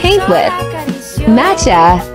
paint with Matcha.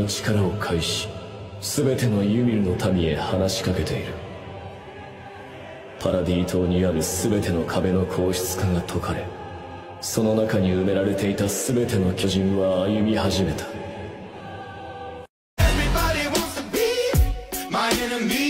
の力を介し全てのユミルの民へ話しかけているパラディ島にある全ての壁の硬質化が解かれその中に埋められていた全ての巨人は歩み始めた Everybody wants to be my enemy.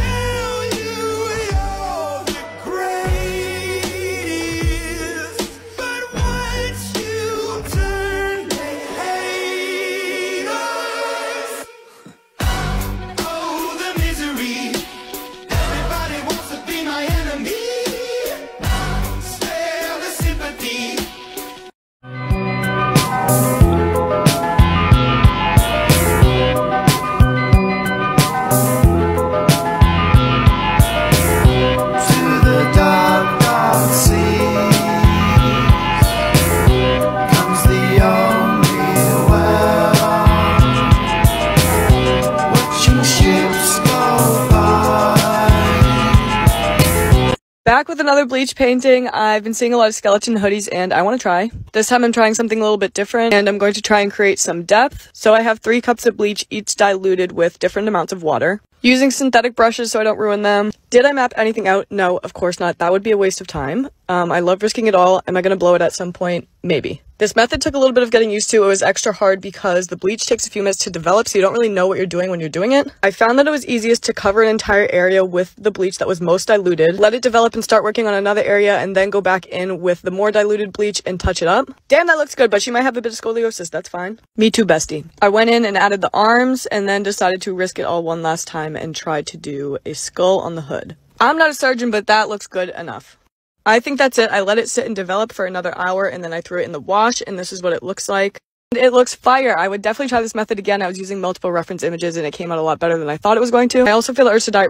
Back with another bleach painting. I've been seeing a lot of skeleton hoodies and I want to try. This time I'm trying something a little bit different and I'm going to try and create some depth. So I have three cups of bleach, each diluted with different amounts of water. Using synthetic brushes so I don't ruin them. Did I map anything out? No, of course not. That would be a waste of time. Um, I love risking it all. Am I going to blow it at some point? Maybe. This method took a little bit of getting used to. It was extra hard because the bleach takes a few minutes to develop, so you don't really know what you're doing when you're doing it. I found that it was easiest to cover an entire area with the bleach that was most diluted, let it develop and start working on another area, and then go back in with the more diluted bleach and touch it up. Damn, that looks good, but she might have a bit of scoliosis. That's fine. Me too, bestie. I went in and added the arms and then decided to risk it all one last time and tried to do a skull on the hood. I'm not a surgeon, but that looks good enough. I think that's it. I let it sit and develop for another hour and then I threw it in the wash and this is what it looks like. It looks fire. I would definitely try this method again. I was using multiple reference images and it came out a lot better than I thought it was going to. I also feel the urge to dye it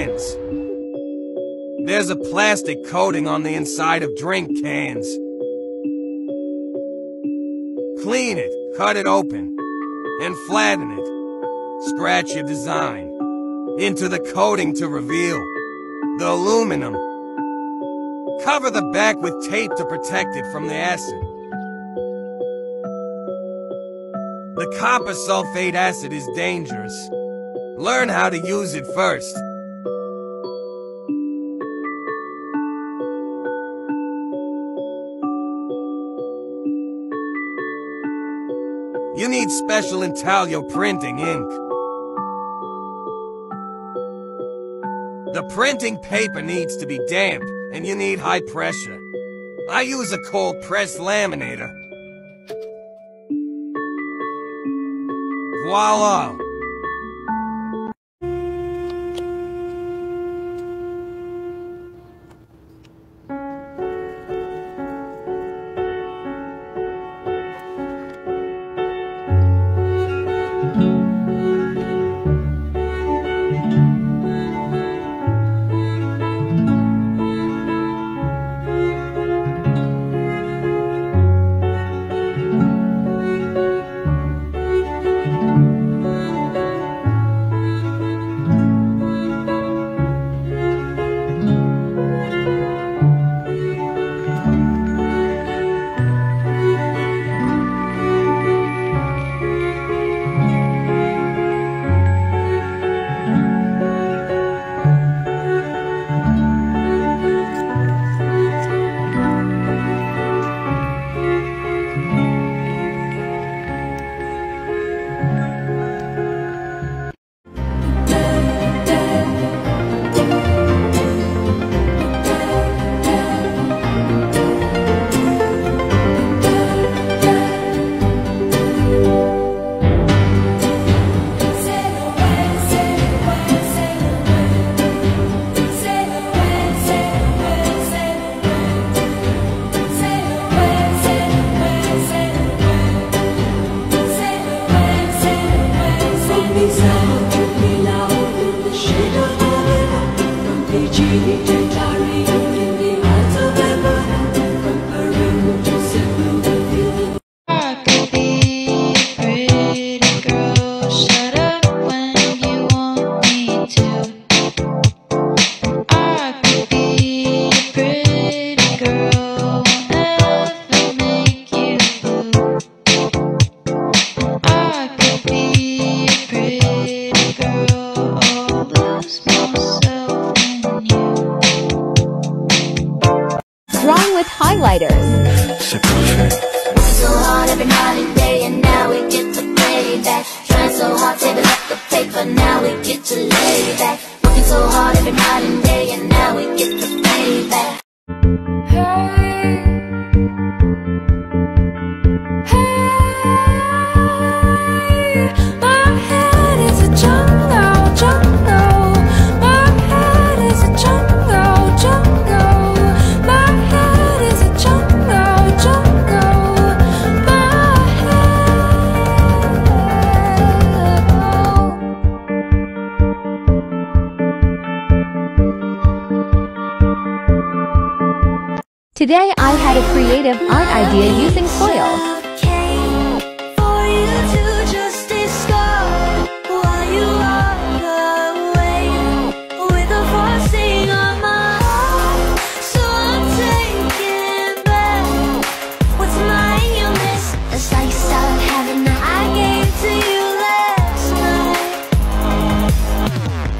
cans. There's a plastic coating on the inside of drink cans. Clean it, cut it open, and flatten it. Scratch your design into the coating to reveal the aluminum. Cover the back with tape to protect it from the acid. The copper sulfate acid is dangerous. Learn how to use it first. You need special intaglio printing ink. The printing paper needs to be damp, and you need high pressure. I use a cold press laminator. Voila!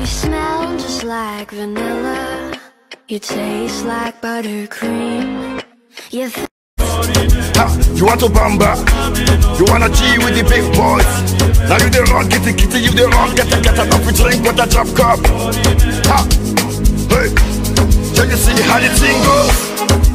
You smell just like vanilla. You taste like buttercream. You. Ha, you want to bamba? You wanna G with the big boys? Now you the wrong, the kitty, you the wrong, get the get enough to drink with a drop cup. Ha, hey, so you see how the thing goes?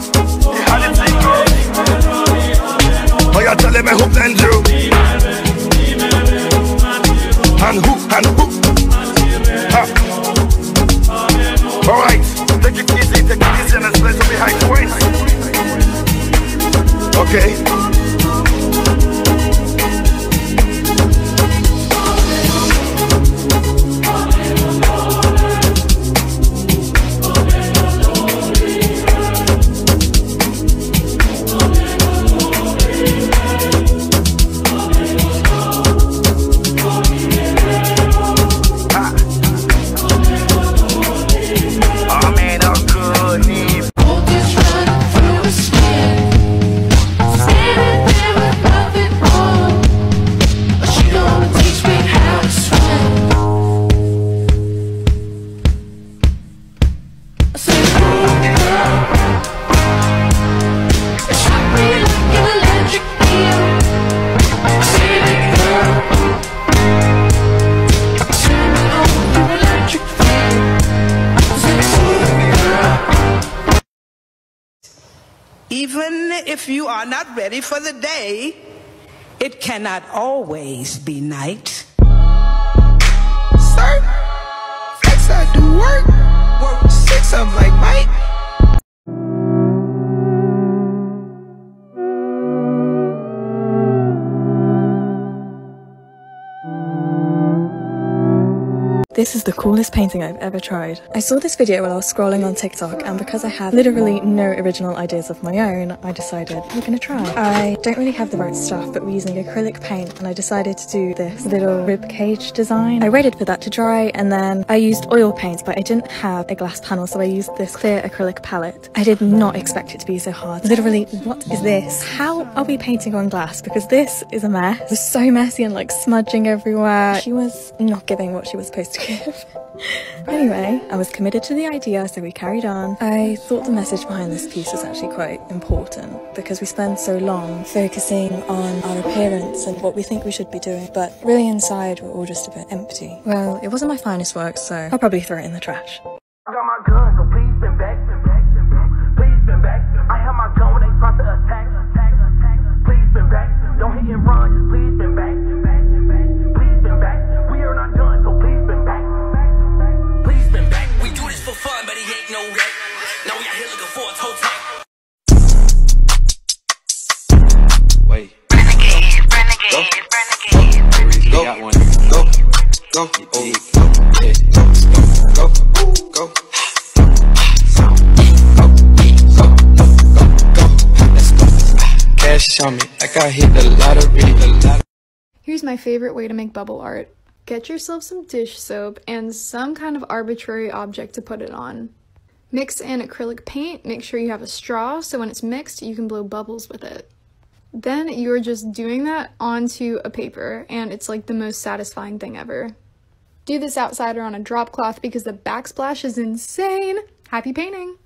Even if you are not ready for the day, it cannot always be night. Sir, flex I do work. Work six of 'em like Mike. This is the coolest painting I've ever tried. I saw this video while I was scrolling on TikTok and because I have literally no original ideas of my own, I decided we're gonna try. I don't really have the right stuff, but we're using acrylic paint and I decided to do this little rib cage design. I waited for that to dry and then I used oil paint, but I didn't have a glass panel, so I used this clear acrylic palette. I did not expect it to be so hard. Literally, what is this? How are we painting on glass? Because this is a mess. It was so messy and like smudging everywhere. She was not giving what she was supposed to anyway, I was committed to the idea, so we carried on. I thought the message behind this piece was actually quite important because we spend so long focusing on our appearance and what we think we should be doing, but really inside we're all just a bit empty. Well, it wasn't my finest work, so I'll probably throw it in the trash. Here's my favorite way to make bubble art. Get yourself some dish soap and some kind of arbitrary object to put it on. Mix in acrylic paint, make sure you have a straw so when it's mixed you can blow bubbles with it. Then you're just doing that onto a paper and it's like the most satisfying thing ever. Do this outside or on a drop cloth because the backsplash is insane. Happy painting!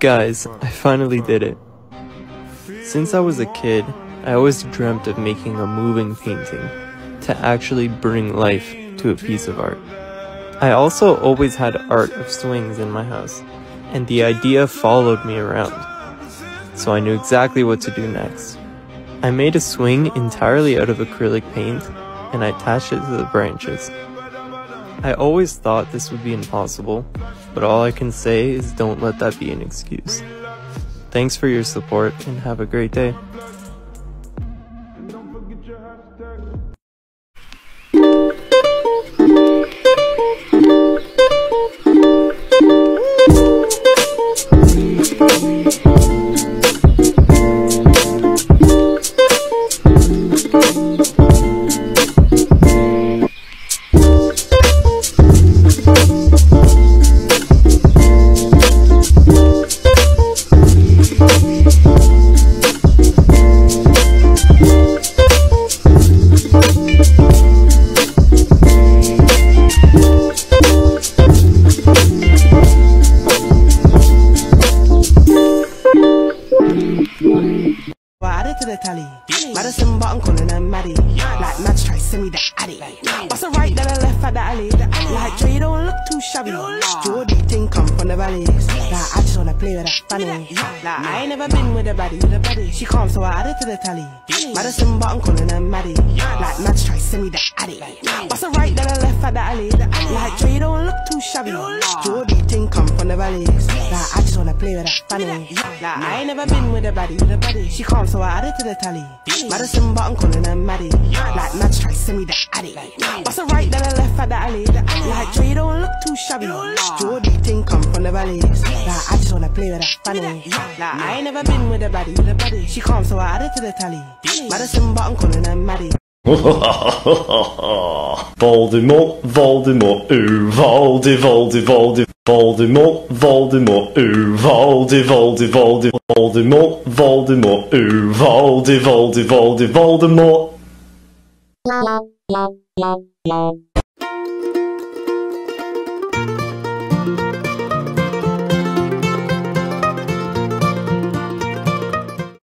Guys, I finally did it. Since I was a kid, I always dreamt of making a moving painting to actually bring life to a piece of art. I also always had art of swings in my house, and the idea followed me around, so I knew exactly what to do next. I made a swing entirely out of acrylic paint, and I attached it to the branches. I always thought this would be impossible, but all I can say is don't let that be an excuse. Thanks for your support and have a great day. looked too shabby. Jordy thing come from the valleys. Like I just wanna play with that funny. Like I ain't never been with a baddie. She calm so I added to the tally. Madison button calling her Maddie. Like Mads try send me the addy. What's the right then I left at the alley? Like Dre don't look too shabby. Jordy thing come from the valleys. Like I just wanna play with that funny. Like I ain't never been with a baddie. She calm so I added to the tally. Madison button calling her Maddie. Like Mads try send me the addy. What's the right then I left at the alley? Like Dre don't look too shabby. Jordy thing come from the valleys. Like I just wanna play with that. Funny. Like I ain't never been with a baddie. She calm so I added to the tally. Madison button calling her Maddie. Voldemort, Voldemort, ooh, Voldy, Voldy, Voldy, Voldemort, Voldemort, ooh, Voldy, Voldy, Voldy, Voldemort, Voldemort, ooh, Voldy, Voldy, Voldy, Voldemort.